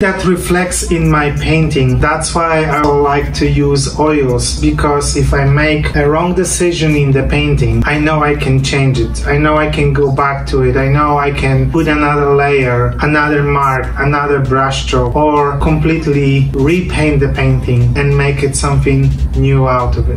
that reflects in my painting. That's why I like to use oils because if I make a wrong decision in the painting, I know I can change it. I know I can go back to it. I know I can put another layer, another mark, another brushstroke, or completely repaint the painting and make it something new out of it.